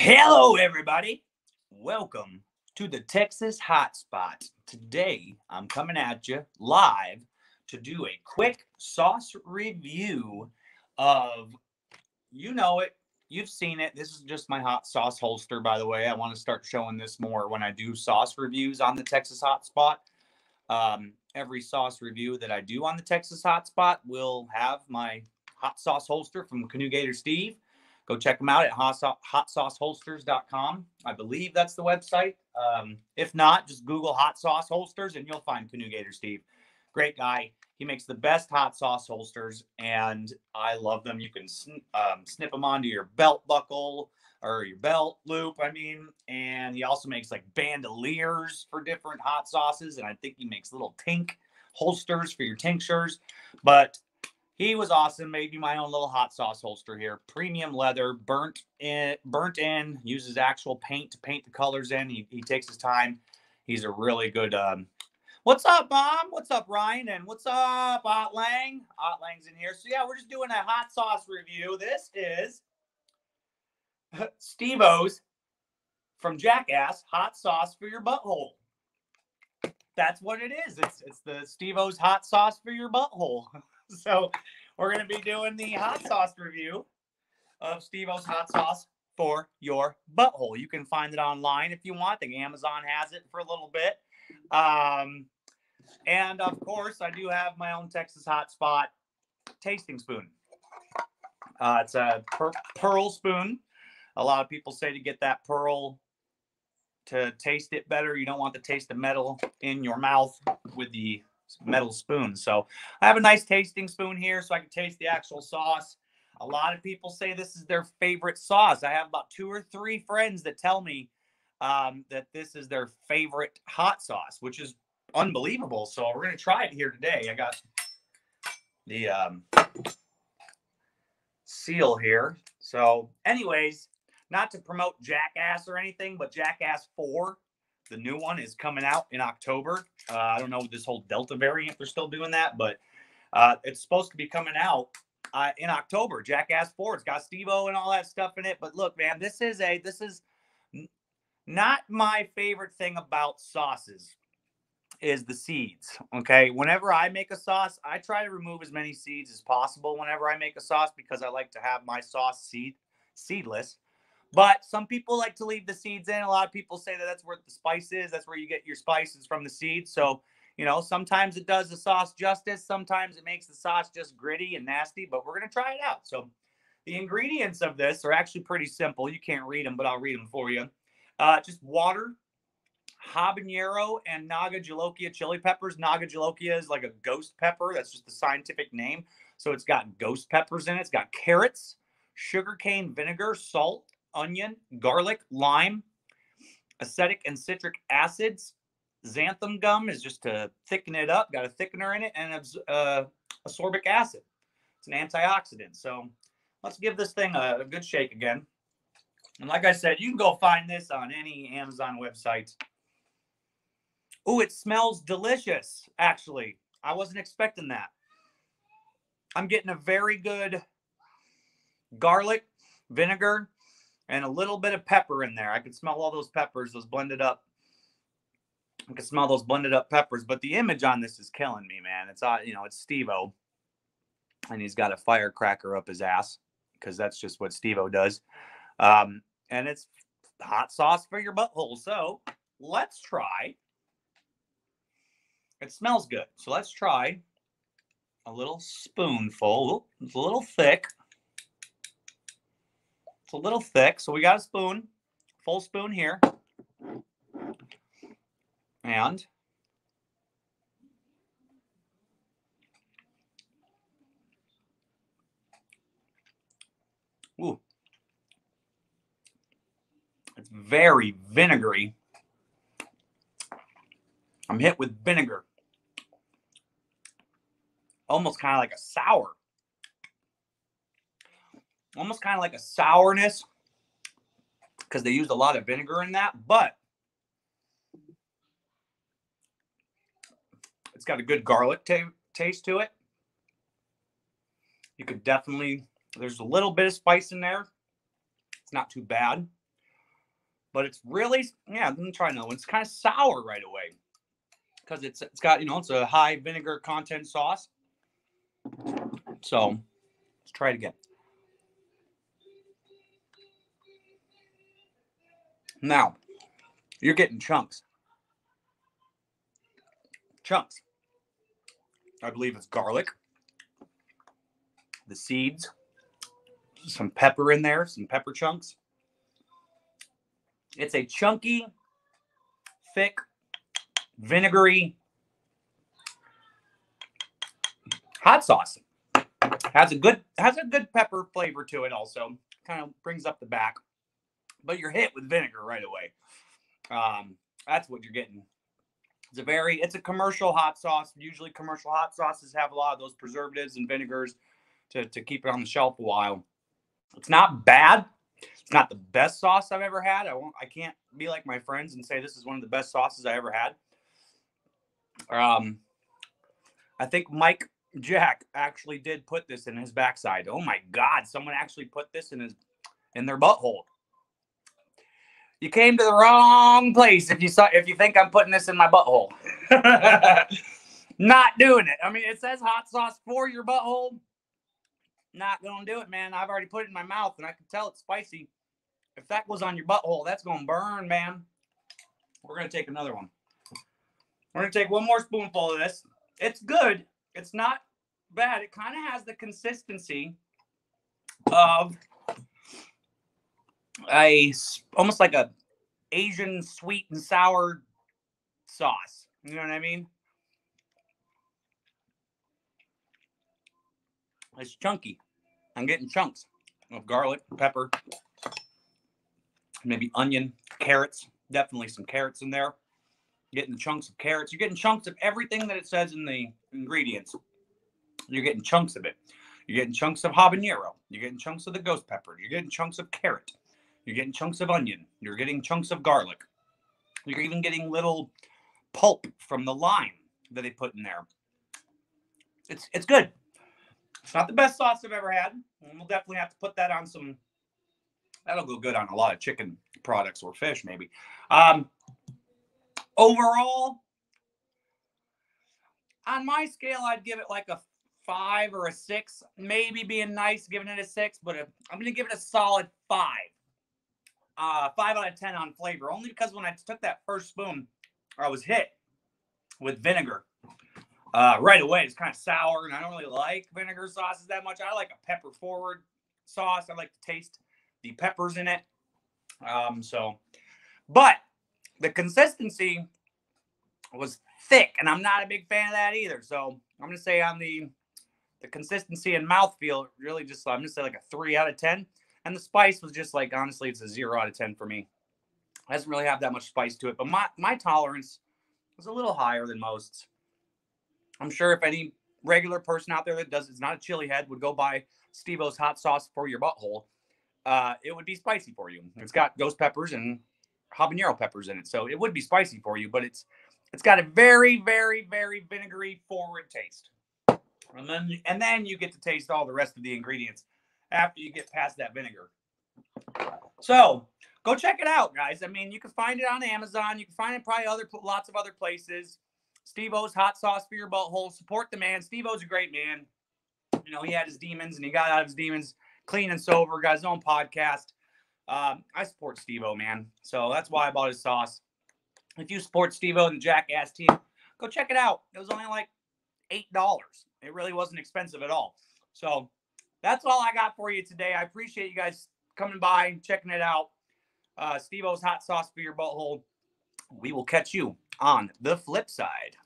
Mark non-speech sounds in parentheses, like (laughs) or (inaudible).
Hello, everybody. Welcome to the Texas Hotspot. Today, I'm coming at you live to do a quick sauce review of, you know it, you've seen it. This is just my hot sauce holster, by the way. I want to start showing this more when I do sauce reviews on the Texas Hotspot. Um, every sauce review that I do on the Texas Hotspot will have my hot sauce holster from Canoe Gator Steve. Go check them out at hotsauceholsters.com. I believe that's the website. Um, if not, just Google hot sauce holsters and you'll find Canoe Gator Steve. Great guy. He makes the best hot sauce holsters, and I love them. You can sn- um, snip them onto your belt buckle or your belt loop. I mean, and he also makes like bandoliers for different hot sauces, and I think he makes little tink holsters for your tinctures. But he was awesome. Made me my own little hot sauce holster here. Premium leather, burnt in, burnt in. Uses actual paint to paint the colors in. He, he takes his time. He's a really good. Um, what's up, mom? What's up, Ryan? And what's up, Ot Lang? Ot Lang's in here. So yeah, we're just doing a hot sauce review. This is (laughs) Steve O's from Jackass hot sauce for your butthole. That's what it is. It's it's the Steve O's hot sauce for your butthole. (laughs) (laughs) so we're going to be doing the hot sauce review of Steve O's hot sauce for your butthole. You can find it online if you want. I think Amazon has it for a little bit. Um, and of course, I do have my own Texas Hot Spot tasting spoon. Uh, it's a per- pearl spoon. A lot of people say to get that pearl to taste it better, you don't want the taste of metal in your mouth with the metal spoon. So I have a nice tasting spoon here so I can taste the actual sauce. A lot of people say this is their favorite sauce. I have about two or three friends that tell me um, that this is their favorite hot sauce, which is unbelievable. So we're going to try it here today. I got the um, seal here. So, anyways, not to promote Jackass or anything, but Jackass 4 the new one is coming out in October. Uh, I don't know this whole Delta variant, they're still doing that, but uh, it's supposed to be coming out uh, in October. Jackass 4, it's got Steve O and all that stuff in it. But look, man, this is a, this is not my favorite thing about sauces is the seeds. Okay. Whenever I make a sauce, I try to remove as many seeds as possible whenever I make a sauce because I like to have my sauce seed seedless. But some people like to leave the seeds in. A lot of people say that that's where the spice is. That's where you get your spices from the seeds. So, you know, sometimes it does the sauce justice. Sometimes it makes the sauce just gritty and nasty, but we're going to try it out. So, the ingredients of this are actually pretty simple. You can't read them, but I'll read them for you. Uh, just water, habanero, and Naga Jolokia chili peppers. Naga Jolokia is like a ghost pepper. That's just the scientific name. So, it's got ghost peppers in it. It's got carrots, sugarcane vinegar, salt, onion, garlic, lime, acetic and citric acids. Xanthan gum is just to thicken it up, got a thickener in it, and uh, ascorbic acid. It's an antioxidant. So let's give this thing a, a good shake again. And like I said, you can go find this on any Amazon website. Oh, it smells delicious, actually. I wasn't expecting that. I'm getting a very good garlic, vinegar, and a little bit of pepper in there. I can smell all those peppers, those blended up. I can smell those blended up peppers, but the image on this is killing me, man. It's uh, you know, it's Steve-O, and he's got a firecracker up his ass because that's just what Steve-O does. Um, and it's hot sauce for your butthole. So let's try. It smells good. So let's try a little spoonful. It's a little thick. It's a little thick, so we got a spoon, full spoon here. And Ooh. It's very vinegary. I'm hit with vinegar. Almost kind of like a sour almost kind of like a sourness because they used a lot of vinegar in that, but it's got a good garlic t- taste to it. You could definitely, there's a little bit of spice in there. It's not too bad. but it's really yeah. Let me try another one. It's kind of sour right away because it's it's got you know it's a high vinegar content sauce. So let's try it again. Now you're getting chunks. Chunks. I believe it's garlic, the seeds, some pepper in there, some pepper chunks. It's a chunky, thick, vinegary hot sauce. Has a good has a good pepper flavor to it also. Kind of brings up the back. But you're hit with vinegar right away. Um, that's what you're getting. It's a very it's a commercial hot sauce. Usually commercial hot sauces have a lot of those preservatives and vinegars to, to keep it on the shelf a while. It's not bad. It's not the best sauce I've ever had. I won't I can't be like my friends and say this is one of the best sauces I ever had. Um I think Mike Jack actually did put this in his backside. Oh my god, someone actually put this in his in their butthole. You came to the wrong place if you saw if you think I'm putting this in my butthole. (laughs) Not doing it. I mean, it says hot sauce for your butthole. Not gonna do it, man. I've already put it in my mouth and I can tell it's spicy. If that goes on your butthole, that's gonna burn, man. We're gonna take another one. We're gonna take one more spoonful of this. It's good. It's not bad. It kind of has the consistency of a almost like a Asian sweet and sour sauce. You know what I mean? It's chunky. I'm getting chunks of garlic, pepper, maybe onion, carrots. Definitely some carrots in there. Getting chunks of carrots. You're getting chunks of everything that it says in the ingredients. You're getting chunks of it. You're getting chunks of habanero. You're getting chunks of the ghost pepper. You're getting chunks of carrot. You're getting chunks of onion. You're getting chunks of garlic. You're even getting little pulp from the lime that they put in there. It's it's good. It's not the best sauce I've ever had. We'll definitely have to put that on some. That'll go good on a lot of chicken products or fish, maybe. Um, overall, on my scale, I'd give it like a five or a six, maybe being nice, giving it a six, but I'm going to give it a solid five. Uh, five out of 10 on flavor, only because when I took that first spoon, I was hit with vinegar uh, right away. It's kind of sour, and I don't really like vinegar sauces that much. I like a pepper forward sauce. I like to taste the peppers in it. Um, so, but the consistency was thick, and I'm not a big fan of that either. So I'm gonna say on the the consistency and mouthfeel, really just I'm gonna say like a three out of ten. And the spice was just like honestly, it's a zero out of ten for me. It doesn't really have that much spice to it, but my my tolerance was a little higher than most. I'm sure if any regular person out there that does it's not a chili head would go buy Steve-O's hot sauce for your butthole, uh, it would be spicy for you. It's got ghost peppers and habanero peppers in it, so it would be spicy for you. But it's it's got a very, very, very vinegary forward taste. And then and then you get to taste all the rest of the ingredients after you get past that vinegar. So go check it out, guys. I mean, you can find it on Amazon. You can find it probably other lots of other places. Steve-O's hot sauce for your butthole. Support the man. Steve-O's a great man. You know, he had his demons and he got out of his demons clean and sober. Got his own podcast. Um, I support Steve-O, man. So that's why I bought his sauce. If you support Steve-O and the Jackass team, go check it out. It was only like eight dollars. It really wasn't expensive at all. So that's all I got for you today. I appreciate you guys coming by, and checking it out. Uh, Steve-O's hot sauce for your butthole. We will catch you on the flip side.